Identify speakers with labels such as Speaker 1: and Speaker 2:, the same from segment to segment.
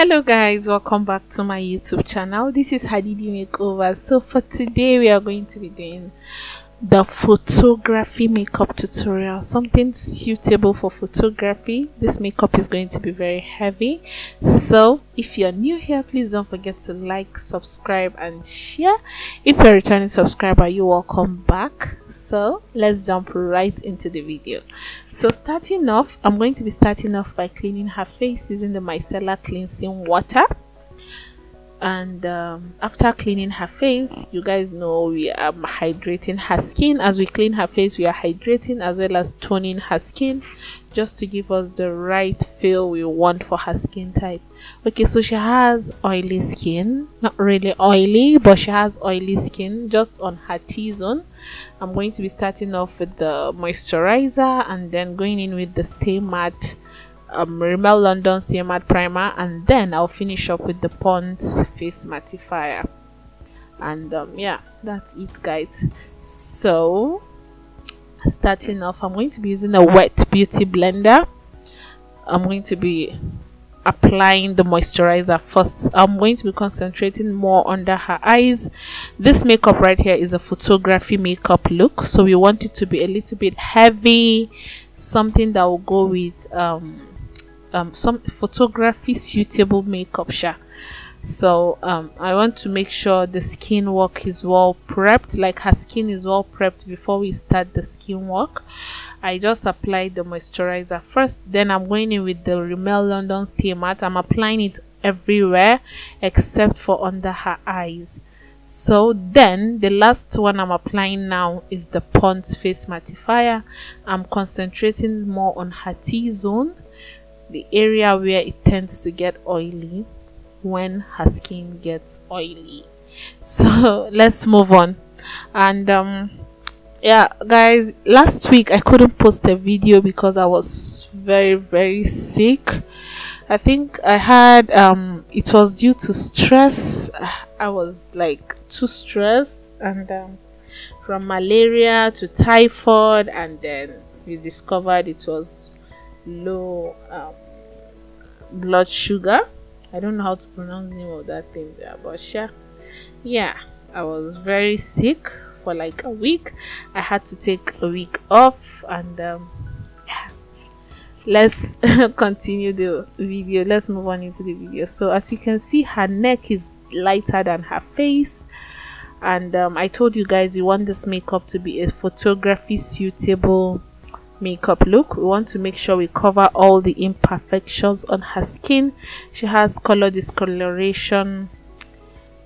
Speaker 1: hello guys. Welcome back to my youtube channel. This is Hadeedee makeover so for today we are going to be doing the photography makeup tutorial something suitable for photography. This makeup is going to be very heavy. So if you're new here please don't forget to like subscribe and share. If you're a returning subscriber you're welcome back. So let's jump right into the video. So starting off i'm going to be starting off by cleaning her face using the micellar cleansing water and um, after cleaning her face you guys know we are hydrating her skin. As we clean her face we are hydrating as well as toning her skin just to give us the right feel we want for her skin type. Okay so she has oily skin. Not really oily but she has oily skin just on her t-zone. I'm going to be starting off with the moisturizer and then going in with the stay matte um, Rimmel London Matte Primer and then I'll finish up with the Pond's Face Mattifier and um, yeah that's it guys. So starting off I'm going to be using a wet beauty blender. I'm going to be applying the moisturizer first. I'm going to be concentrating more under her eyes. This makeup right here is a photography makeup look so we want it to be a little bit heavy something that will go with um um, some photography suitable makeup sha. So um, I want to make sure the skin work is well prepped like her skin is well prepped before we start the skin work. I just applied the moisturizer first then I'm going in with the Rimmel London Stay Matte. I'm applying it everywhere except for under her eyes. So then the last one I'm applying now is the Pond's Face Mattifier. I'm concentrating more on her T-zone the area where it tends to get oily when her skin gets oily. So let's move on. And um yeah guys last week i couldn't post a video because i was very very sick. I think i had um it was due to stress. I was like too stressed and um, from malaria to typhoid and then we discovered it was low um, blood sugar. I don't know how to pronounce the name of that thing there, but sure. Yeah, I was very sick for like a week. I had to take a week off and um, yeah. Let's continue the video. Let's move on into the video. So as you can see, her neck is lighter than her face and um, I told you guys we want this makeup to be a photography suitable makeup look. We want to make sure we cover all the imperfections on her skin. She has color discoloration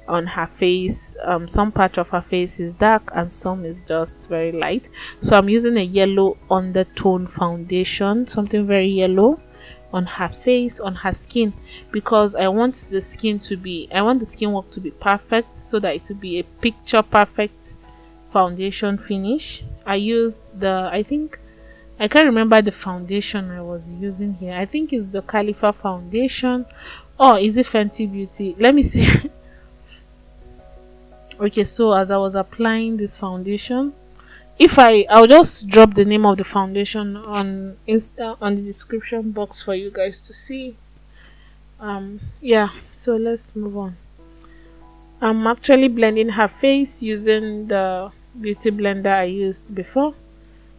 Speaker 1: on her face. Um, some part of her face is dark and some is just very light. So i'm using a yellow undertone foundation something very yellow on her face on her skin because i want the skin to be i want the skin work to be perfect so that it will be a picture perfect foundation finish. I used the i think I can't remember the foundation I was using here. I think it's the Kalifa foundation. Or is it Fenty Beauty? Let me see. okay, so as I was applying this foundation, if I I'll just drop the name of the foundation on Insta on the description box for you guys to see. Um yeah, so let's move on. I'm actually blending her face using the beauty blender I used before.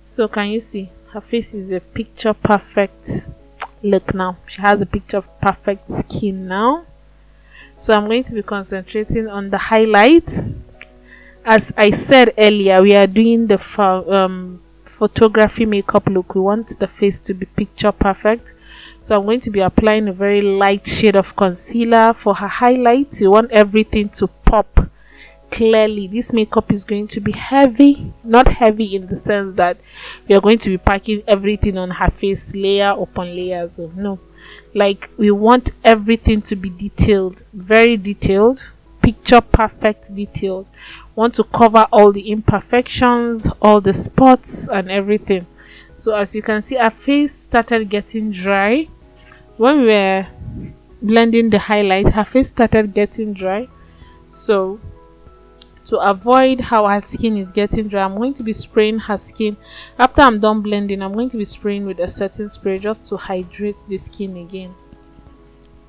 Speaker 1: So can you see? Her face is a picture perfect look now. She has a picture of perfect skin now. So i'm going to be concentrating on the highlights as i said earlier we are doing the um, photography makeup look. We want the face to be picture perfect. So i'm going to be applying a very light shade of concealer for her highlights you want everything to pop clearly this makeup is going to be heavy not heavy in the sense that we are going to be packing everything on her face layer upon layers of no. Like we want everything to be detailed very detailed picture perfect detailed. Want to cover all the imperfections all the spots and everything. So as you can see our face started getting dry. When we were blending the highlight her face started getting dry. So to avoid how her skin is getting dry. I'm going to be spraying her skin. After i'm done blending i'm going to be spraying with a setting spray just to hydrate the skin again.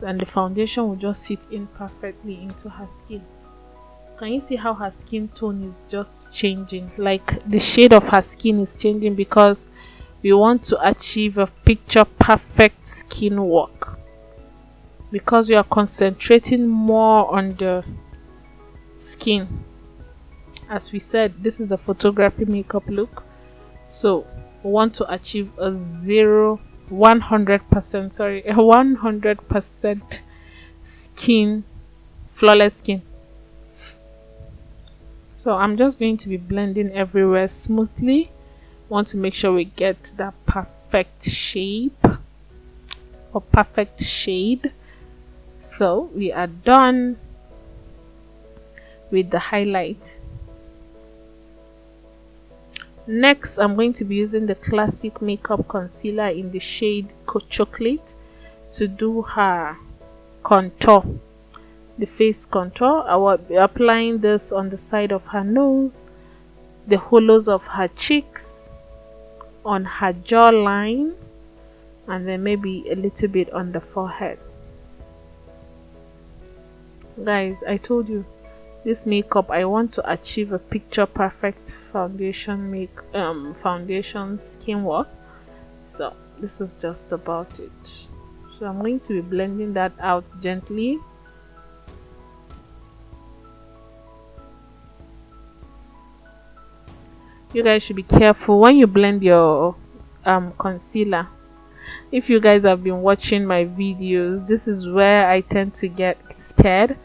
Speaker 1: And the foundation will just sit in perfectly into her skin. Can you see how her skin tone is just changing? Like the shade of her skin is changing because we want to achieve a picture perfect skin work. Because we are concentrating more on the skin as we said this is a photography makeup look. So we want to achieve a zero 100% sorry a 100% skin flawless skin. So I'm just going to be blending everywhere smoothly. Want to make sure we get that perfect shape or perfect shade. So we are done with the highlight next i'm going to be using the classic makeup concealer in the shade chocolate to do her contour the face contour. I will be applying this on the side of her nose the hollows of her cheeks on her jawline and then maybe a little bit on the forehead. Guys i told you this makeup i want to achieve a picture perfect foundation make um foundation skin work. So this is just about it. So i'm going to be blending that out gently. You guys should be careful when you blend your um concealer. If you guys have been watching my videos this is where i tend to get scared.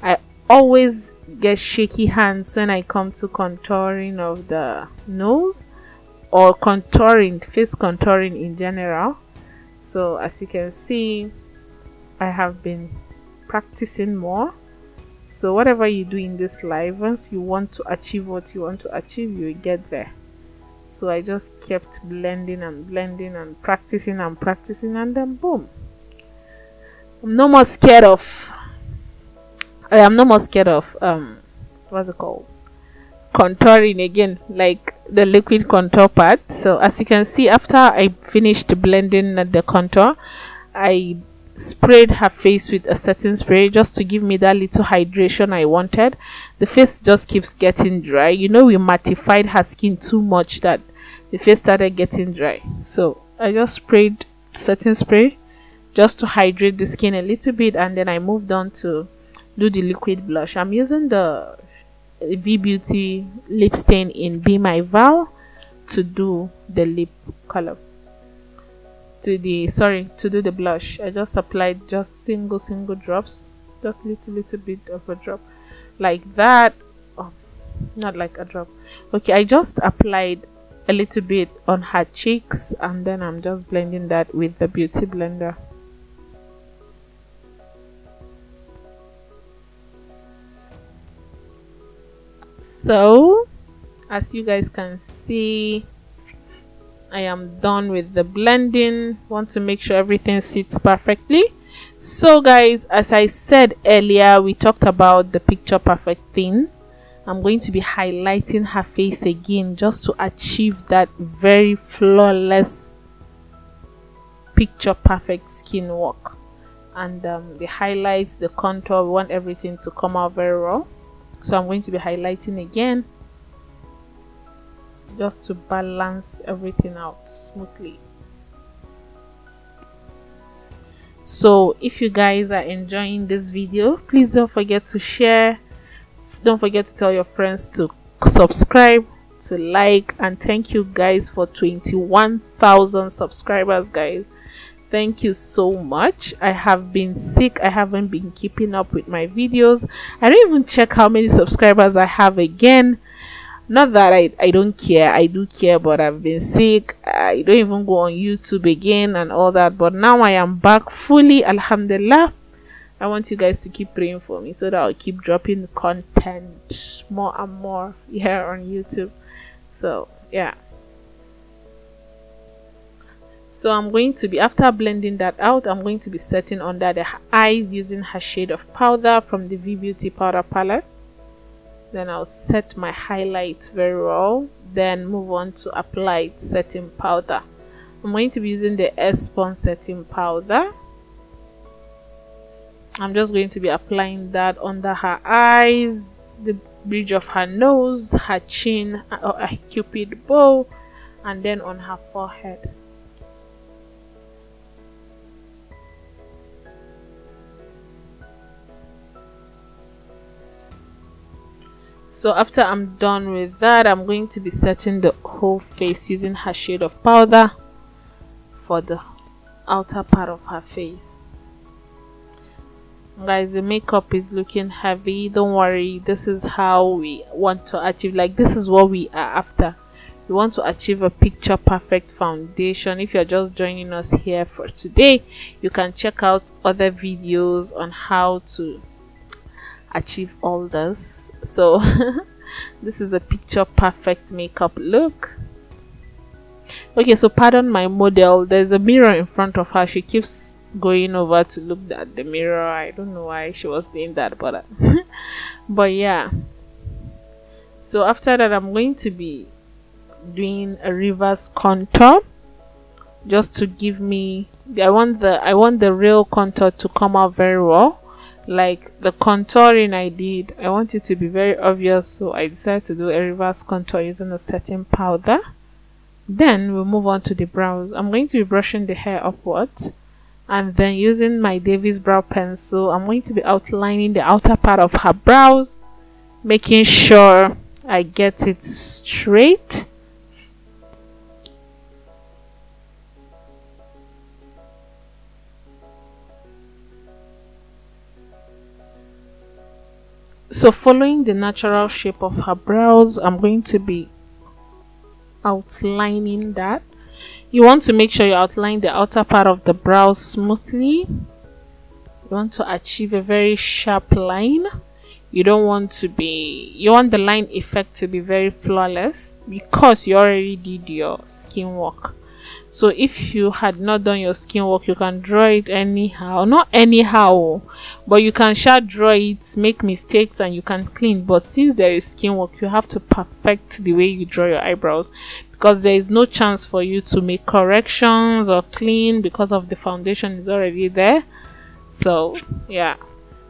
Speaker 1: I always get shaky hands when i come to contouring of the nose or contouring face contouring in general. So as you can see i have been practicing more. So whatever you do in this life once you want to achieve what you want to achieve you get there. So i just kept blending and blending and practicing and practicing and then boom. I'm no more scared of i am no more scared of um what's it called contouring again like the liquid contour part so as you can see after i finished blending the contour i sprayed her face with a setting spray just to give me that little hydration I wanted. The face just keeps getting dry. You know, we mattified her skin too much that the face started getting dry. So I just sprayed setting spray just to hydrate the skin a little bit and then I moved on to do the liquid blush. I'm using the Vee Beauty lip stain in Be My Val to do the lip color. To the sorry to do the blush. I just applied just single single drops. Just little little bit of a drop. Like that. Oh, not like a drop. Okay i just applied a little bit on her cheeks and then i'm just blending that with the beauty blender so as you guys can see I am done with the blending. Want to make sure everything sits perfectly. So guys as I said earlier we talked about the picture perfect thing. I'm going to be highlighting her face again just to achieve that very flawless picture perfect skin work. And um, the highlights the contour we want everything to come out very well so I'm going to be highlighting again just to balance everything out smoothly. So if you guys are enjoying this video please don't forget to share. Don't forget to tell your friends to subscribe to like and thank you guys for 21,000 subscribers guys thank you so much. I have been sick. I haven't been keeping up with my videos. I don't even check how many subscribers i have again. Not that I, I don't care. I do care but i've been sick. I don't even go on youtube again and all that. But now i am back fully alhamdulillah. I want you guys to keep praying for me so that i'll keep dropping content more and more here on youtube. So yeah so i'm going to be after blending that out i'm going to be setting under the eyes using her shade of powder from the Vee Beauty powder palette. Then I'll set my highlight very well. Then move on to apply setting powder. I'm going to be using the Airspun setting powder. I'm just going to be applying that under her eyes, the bridge of her nose, her chin, or a cupid bow, and then on her forehead. So after I'm done with that I'm going to be setting the whole face using her shade of powder for the outer part of her face. Guys the makeup is looking heavy. Don't worry. This is how we want to achieve. Like this is what we are after. We want to achieve a picture perfect foundation. If you're just joining us here for today you can check out other videos on how to achieve all this. So this is a picture perfect makeup look. Okay so pardon my model. There's a mirror in front of her. She keeps going over to look at the mirror. I don't know why she was doing that but but yeah. So after that i'm going to be doing a reverse contour just to give me i want the i want the real contour to come out very well like the contouring I did I want it to be very obvious so I decided to do a reverse contour using a setting powder. Then we'll move on to the brows. I'm going to be brushing the hair upwards and then using my Davis brow pencil. I'm going to be outlining the outer part of her brows making sure I get it straight so following the natural shape of her brows i'm going to be outlining that. You want to make sure you outline the outer part of the brows smoothly. You want to achieve a very sharp line. You don't want to be you want the line effect to be very flawless because you already did your skin work so if you had not done your skin work you can draw it anyhow. Not anyhow but you can shall draw it make mistakes and you can clean. But since there is skin work you have to perfect the way you draw your eyebrows because there is no chance for you to make corrections or clean because of the foundation is already there. So yeah.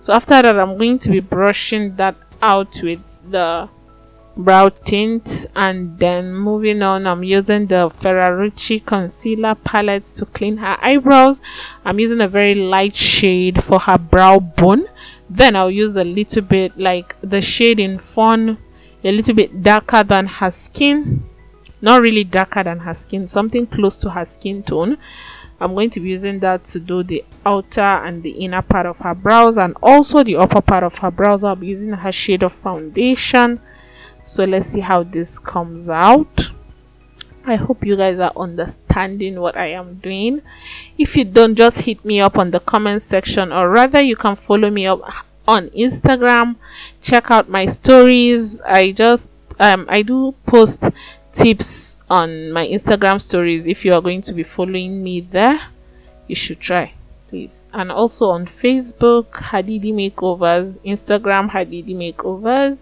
Speaker 1: So after that i'm going to be brushing that out with the brow tint and then moving on i'm using the ferrarucci concealer palette to clean her eyebrows. I'm using a very light shade for her brow bone. Then i'll use a little bit like the shade in fawn a little bit darker than her skin. Not really darker than her skin something close to her skin tone. I'm going to be using that to do the outer and the inner part of her brows and also the upper part of her brows. I'll be using her shade of foundation so let's see how this comes out. I hope you guys are understanding what i am doing. If you don't just hit me up on the comment section or rather you can follow me up on instagram. Check out my stories. I just um i do post tips on my instagram stories. If you are going to be following me there you should try please. And also on facebook Hadeedee makeovers instagram Hadeedee makeovers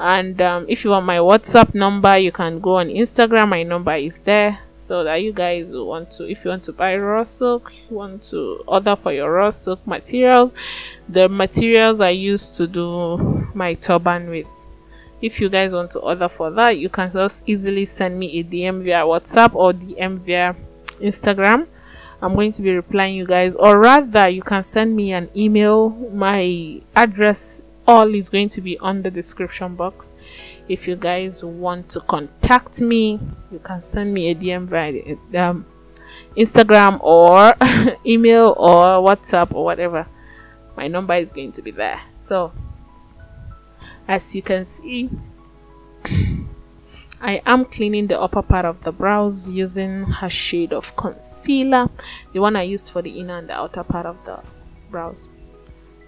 Speaker 1: and um, if you want my whatsapp number you can go on instagram. My number is there. So that you guys want to if you want to buy raw silk you want to order for your raw silk materials the materials i used to do my turban with. If you guys want to order for that you can just easily send me a dm via whatsapp or dm via instagram. I'm going to be replying you guys. Or rather you can send me an email. My address all is going to be on the description box. If you guys want to contact me you can send me a dm via um, instagram or email or whatsapp or whatever. My number is going to be there. So as you can see I am cleaning the upper part of the brows using her shade of concealer the one I used for the inner and the outer part of the brows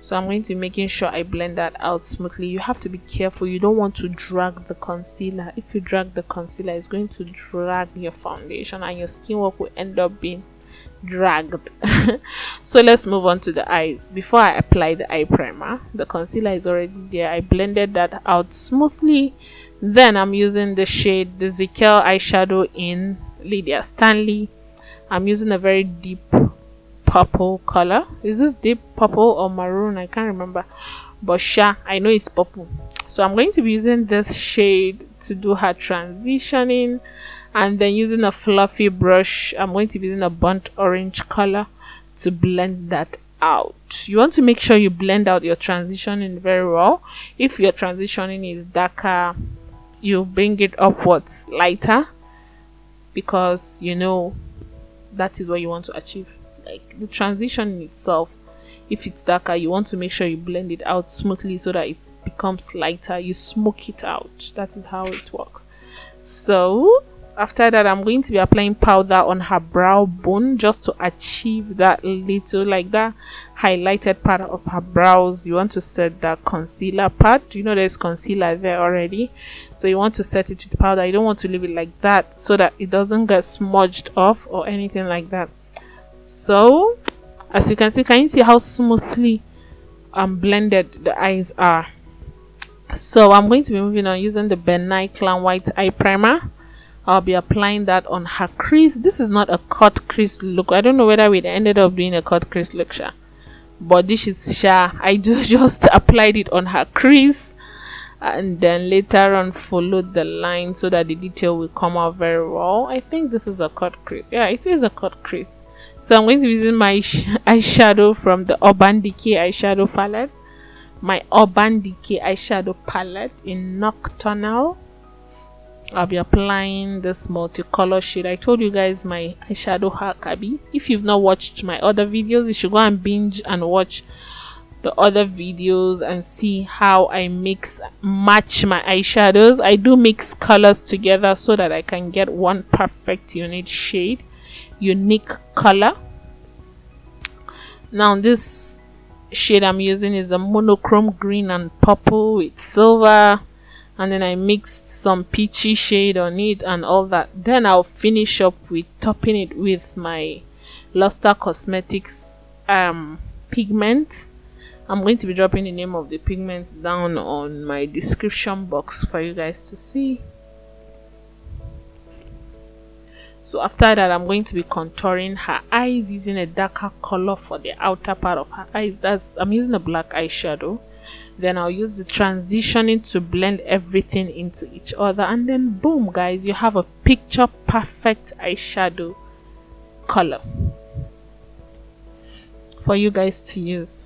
Speaker 1: so i'm going to be making sure i blend that out smoothly. You have to be careful. You don't want to drag the concealer. If you drag the concealer it's going to drag your foundation and your skin work will end up being dragged. So let's move on to the eyes. Before i apply the eye primer the concealer is already there. I blended that out smoothly. Then i'm using the shade the Zikel eyeshadow in lydia stanley. I'm using a very deep purple color. Is this deep purple or maroon? I can't remember. But sure i know it's purple. So i'm going to be using this shade to do her transitioning and then using a fluffy brush. I'm going to be using a burnt orange color to blend that out. You want to make sure you blend out your transitioning very well. If your transitioning is darker you bring it upwards lighter because you know that is what you want to achieve like the transition itself if it's darker you want to make sure you blend it out smoothly so that it becomes lighter. You smoke it out. That is how it works. So after that i'm going to be applying powder on her brow bone just to achieve that little like that highlighted part of her brows. You want to set that concealer part. You know there's concealer there already? So you want to set it with powder. You don't want to leave it like that so that it doesn't get smudged off or anything like that so as you can see can you see how smoothly um blended the eyes are so i'm going to be moving on using the ben nye clown white eye primer I'll be applying that on her crease. This is not a cut crease look. I don't know whether we ended up doing a cut crease look, Sha. But this is Sha. I do just applied it on her crease and then later on followed the line so that the detail will come out very well. I think this is a cut crease. Yeah, it is a cut crease. So I'm going to be using my eyeshadow from the Urban Decay eyeshadow palette. My Urban Decay eyeshadow palette in Nocturnal I'll be applying this multicolor shade. I told you guys my eyeshadow hack, Abby. If you've not watched my other videos, you should go and binge and watch the other videos and see how I mix match my eyeshadows. I do mix colors together so that I can get one perfect unique shade, unique color. Now this shade I'm using is a monochrome green and purple with silver and then I mixed some peachy shade on it and all that. Then I'll finish up with topping it with my Luster Cosmetics um, pigment. I'm going to be dropping the name of the pigment down on my description box for you guys to see. So after that, I'm going to be contouring her eyes using a darker color for the outer part of her eyes. That's I'm using a black eyeshadow. Then I'll use the transitioning to blend everything into each other. And then boom guys you have a picture perfect eyeshadow color for you guys to use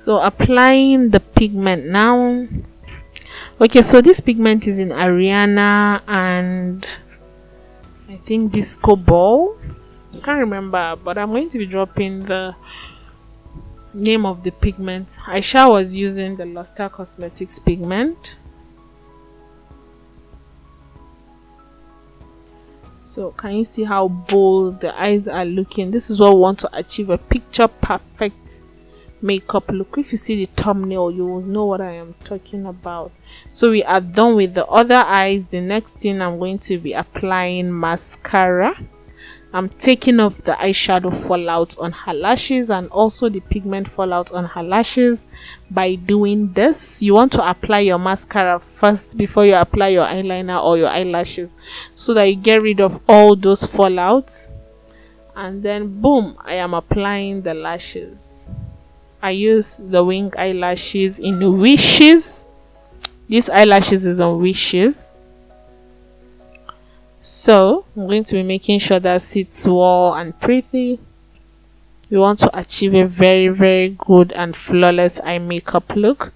Speaker 1: so applying the pigment now okay so this pigment is in Ariana and I think disco ball I can't remember, but I'm going to be dropping the name of the pigment. Aisha was using the Luster Cosmetics pigment. So can you see how bold the eyes are looking? This is what we want to achieve a picture perfect makeup look. If you see the thumbnail, you will know what I am talking about. So we are done with the other eyes. The next thing I'm going to be applying mascara. I'm taking off the eyeshadow fallout on her lashes and also the pigment fallout on her lashes by doing this you want to apply your mascara first before you apply your eyeliner or your eyelashes so that you get rid of all those fallouts and then boom I am applying the lashes I use the Wynk eyelashes in wishes this eyelashes is on wishes so I'm going to be making sure that sits well and pretty. We want to achieve a very very good and flawless eye makeup look.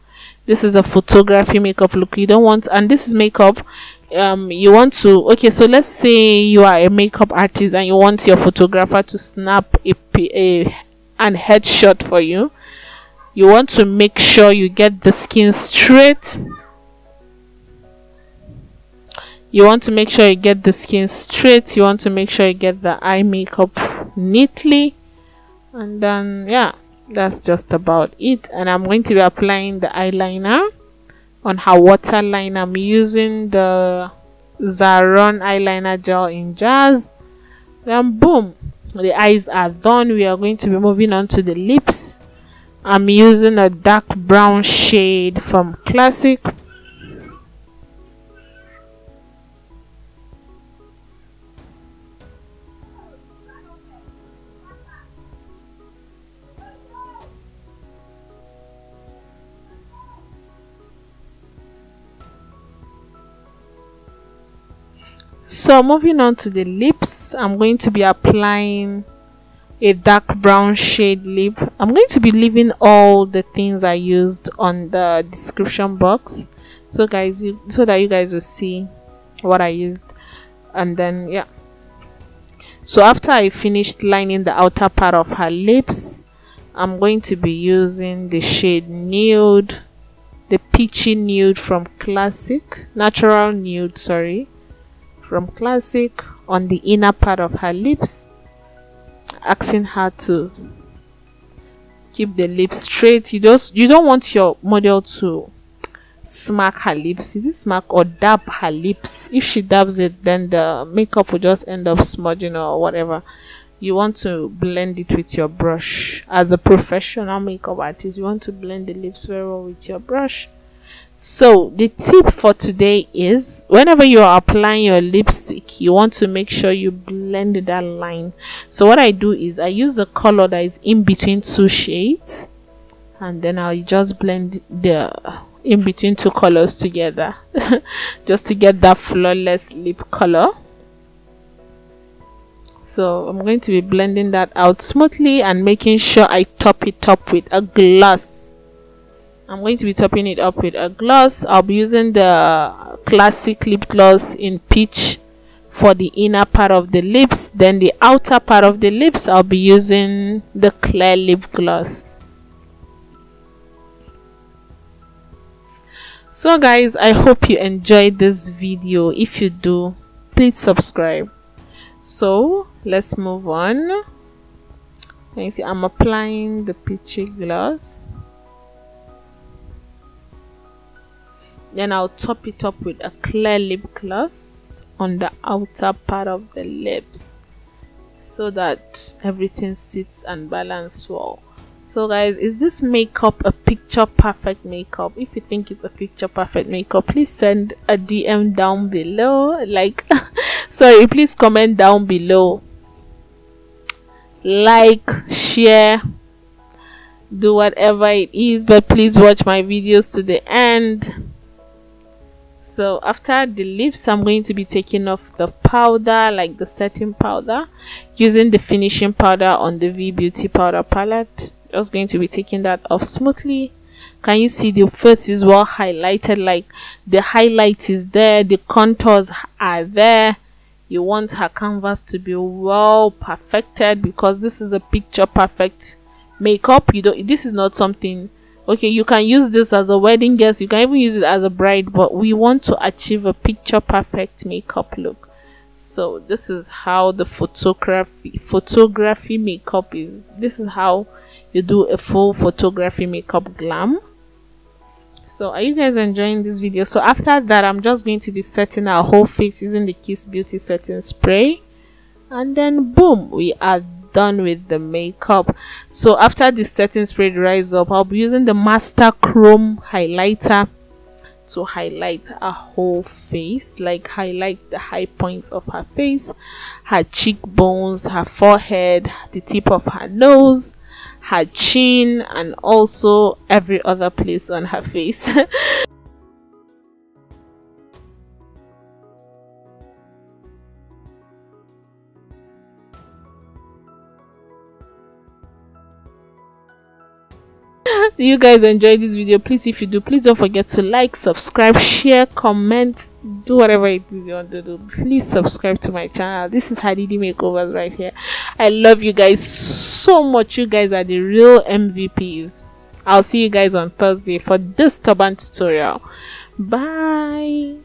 Speaker 1: This is a photography makeup look. You don't want and this is makeup um you want to okay so let's say you are a makeup artist and you want your photographer to snap a, a an headshot for you you want to make sure you get the skin straight. You want to make sure you get the skin straight. You want to make sure you get the eye makeup neatly. And then yeah that's just about it. And i'm going to be applying the eyeliner on her waterline i'm using the zaron eyeliner gel in jazz then boom the eyes are done. We are going to be moving on to the lips I'm using a dark brown shade from classic. So moving on to the lips i'm going to be applying a dark brown shade lip. I'm going to be leaving all the things i used on the description box so guys you, so that you guys will see what i used. And then yeah. So after i finished lining the outer part of her lips i'm going to be using the shade nude the peachy nude from classic natural nude sorry from classic on the inner part of her lips asking her to keep the lips straight. You just you don't want your model to smack her lips. Is it smack or dab her lips? If she dabs it then the makeup will just end up smudging or whatever. You want to blend it with your brush. As a professional makeup artist you want to blend the lips very well with your brush so the tip for today is whenever you are applying your lipstick you want to make sure you blend that line. So what i do is i use a color that is in between two shades and then i'll just blend the in between two colors together just to get that flawless lip color. So i'm going to be blending that out smoothly and making sure i top it up with a gloss I'm going to be topping it up with a gloss. I'll be using the classic lip gloss in peach for the inner part of the lips. Then the outer part of the lips, I'll be using the clear lip gloss. So guys, I hope you enjoyed this video. If you do, please subscribe. So let's move on. you see I'm applying the peachy gloss. Then I'll top it up with a clear lip gloss on the outer part of the lips so that everything sits and balances well. So guys is this makeup a picture perfect makeup? If you think it's a picture perfect makeup please send a dm down below. Like sorry please comment down below. Like share do whatever it is but please watch my videos to the end so after the lips i'm going to be taking off the powder like the setting powder using the finishing powder on the Vee Beauty powder palette. Just going to be taking that off smoothly. Can you see the face is well highlighted? Like the highlight is there the contours are there. You want her canvas to be well perfected because this is a picture perfect makeup. You don't this is not something okay you can use this as a wedding guest. You can even use it as a bride but we want to achieve a picture perfect makeup look. So this is how the photography photography makeup is. This is how you do a full photography makeup glam. So are you guys enjoying this video? So after that i'm just going to be setting our whole face using the kiss beauty setting spray. And then boom we are done with the makeup. So after the setting spray dries up i'll be using the master chrome highlighter to highlight her whole face like highlight the high points of her face her cheekbones her forehead the tip of her nose her chin and also every other place on her face you guys enjoyed this video please if you do please don't forget to like subscribe share comment do whatever it is you want to do. Please subscribe to my channel. This is Hadeedee makeovers right here. I love you guys so much. You guys are the real mvps i'll see you guys on thursday for this turban tutorial. Bye